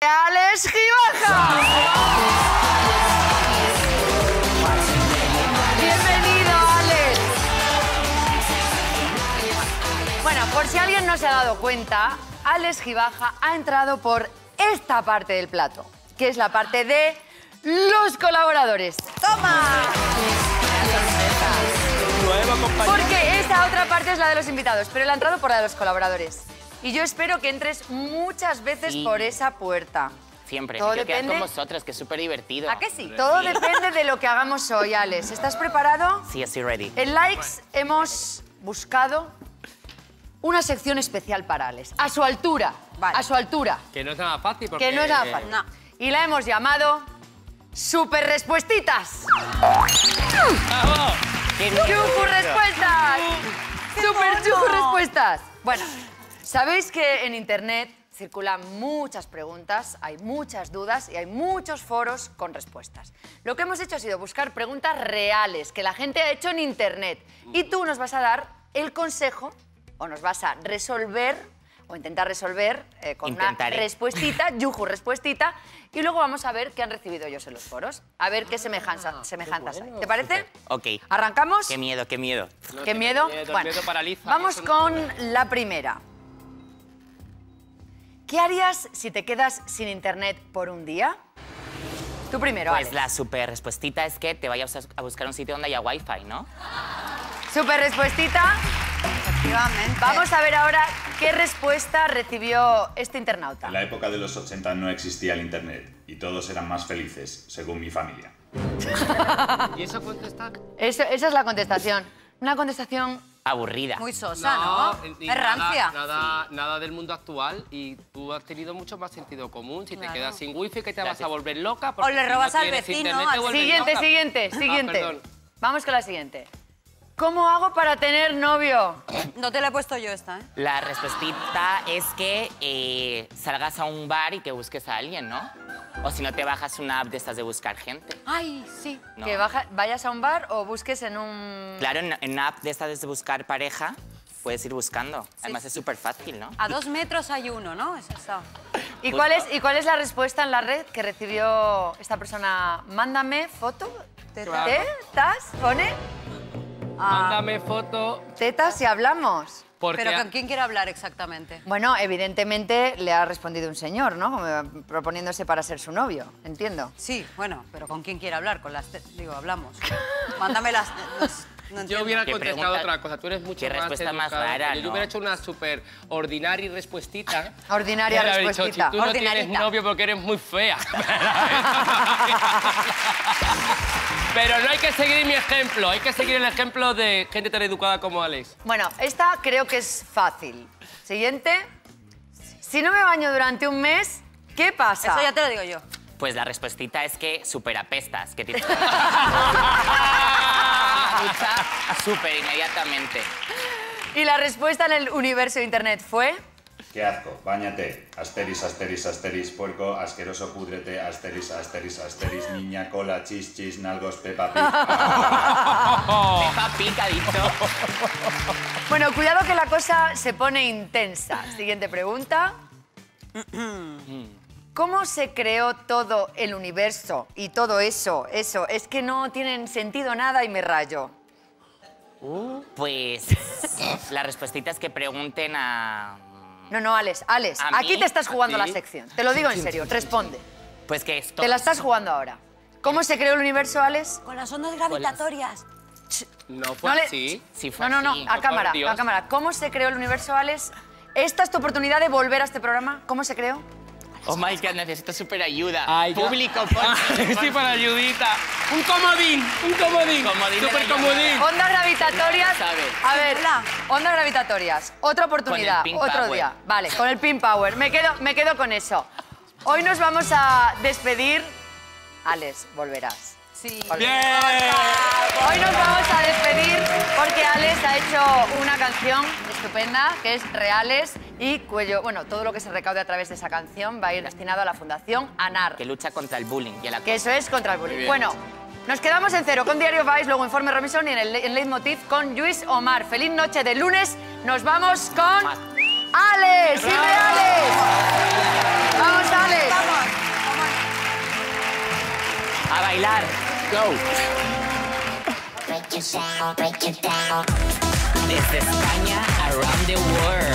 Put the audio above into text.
¡Alex Gibaja! Bienvenido, Alex. Bueno, por si alguien no se ha dado cuenta, Alex Gibaja ha entrado por esta parte del plato, que es la parte de los colaboradores. ¡Toma! Porque esa otra parte es la de los invitados, pero él ha entrado por la de los colaboradores. Y yo espero que entres muchas veces Sí. por esa puerta. Siempre. Todo me quiero quedar depende- con vosotros, que es súper divertido. ¿A qué sí? Todo depende de lo que hagamos hoy, Alex. ¿Estás preparado? Sí, estoy ready. En likes hemos buscado una sección especial para Alex. A su altura. A su altura. Que no es nada fácil porque... Que no es nada fácil. Y la hemos llamado Super Respuestitas. ¡Qué ¡Chuju Respuestas! ¡Super Chuju Respuestas! Bueno, sabéis que en Internet circulan muchas preguntas, hay muchas dudas y hay muchos foros con respuestas. Lo que hemos hecho ha sido buscar preguntas reales que la gente ha hecho en Internet. Y tú nos vas a dar el consejo o nos vas a resolver o intentar resolver eh, con Intentaré. una respuestita, yuju respuestita, y luego vamos a ver qué han recibido ellos en los foros, a ver qué semejanza- semejanzas hay. ¿Te parece? Ok. ¿Arrancamos? Qué miedo, qué miedo. ¿Qué miedo? miedo, Bueno, miedo paraliza, vamos no- con la primera. ¿Qué harías si te quedas sin internet por un día? Tú primero, Pues Alex. la super respuestita es que te vayas a buscar un sitio donde haya wifi, ¿no? Super respuestita. Efectivamente. Vamos a ver ahora qué respuesta recibió este internauta. En la época de los 80 no existía el Internet y todos eran más felices, según mi familia. ¿Y eso contesta? Eso- esa es la contestación. Una contestación Aburrida. Muy sosa, ¿no? Es nada- rancia. Nada, nada del mundo actual y tú has tenido mucho más sentido común. Si te quedas sin wifi, que te vas a volver loca. O le si robas no al vecino, internet, al- Siguiente, loca. siguiente, Ah, siguiente. Vamos con la siguiente. ¿Cómo hago para tener novio? No te la he puesto yo esta, ¿eh? La respuestita es que eh, salgas a un bar y que busques a alguien, ¿no? O si no te bajas una app de estas de buscar gente. Ay, sí. No. Que baja- vayas a un bar o busques en un... Claro, en, en una app de estas de buscar pareja puedes ir buscando. Además es súper fácil, ¿no? A dos metros hay uno, ¿no? Es esa. ¿Y cuál, es, ¿Y cuál es la respuesta en la red que recibió esta persona? Mándame foto. Claro. ¿Tetas? ¿Pone? Ah, Mándame foto. Tetas y hablamos. Porque Pero ¿con quién quiere hablar exactamente? Bueno, evidentemente le ha respondido un señor, ¿no? Proponiéndose para ser su novio, entiendo. Sí, bueno, pero ¿con quién quiere hablar? Con las... Digo, hablamos. Mándame las... no Yo hubiera ¿Qué contestado pregunta- otra cosa. Tú eres mucho qué más respuesta más educado rara, yo. Hubiera hecho una súper ordinaria respuestita. Ordinaria habría dicho, respuestita. si tú no tienes novio porque eres muy fea. Pero no hay que seguir mi ejemplo. Hay que seguir el ejemplo de gente tan educada como Alex. Bueno, esta creo que es fácil. Siguiente. Si no me baño durante un mes, ¿qué pasa? Eso ya te lo digo yo. Pues la respuestita es que super apestas, que tienes súper inmediatamente. Y la respuesta en el universo de Internet fue... ¡Qué asco! Báñate. Asteris, asteris, asteris, puerco, asqueroso, pudrete, asteris, asteris, asteris, niña, cola, chis, chis, nalgos, pepa, pig. Peppa Pig ha dicho. Bueno, cuidado que la cosa se pone intensa. Siguiente pregunta. ¿Cómo se creó todo el universo y todo eso? Eso, es que no tienen sentido nada y me rayo. Pues la respuestita es que pregunten a... No, no, Alex, Alex, ¿A aquí mí? te estás jugando ¿A la ti? sección. Te lo digo en serio, responde. Pues que esto... Te la estás jugando ahora. ¿Cómo se creó el universo, Alex? Con las ondas gravitatorias. No fue No le- así. Sí fue No, no, no, a cámara, a cámara. ¿Cómo se creó el universo, Alex? Esta es tu oportunidad de volver a este programa. ¿Cómo se creó? Oh my God, necesito súper ayuda. Ay, Público, ponte, sí, para ayudita. Un comodín, un comodín. Comodín Súper comodín. Ondas gravitatorias. A ver, ondas gravitatorias. Otra oportunidad, Con el Pink otro Power. día. Vale, con el Pin Power. Me quedo, me quedo con eso. Hoy nos vamos a despedir. Alex, volverás. Sí. Bien. Hoy nos vamos a despedir porque Alex ha hecho una canción estupenda que es Reales y Cuello, bueno, todo lo que se recaude a través de esa canción va a ir destinado a la Fundación ANAR. Que lucha contra el bullying. Que eso es contra el bullying. Bueno, nos quedamos en cero con Diario Vice, luego Informe Remisión y en el en Leitmotiv con Luis Omar. Feliz noche de lunes. Nos vamos con... ¡Alex! ¡Siempre Alex! ¡Vamos, Alex! ¡Vamos! A bailar. Go. Desde España, around the world.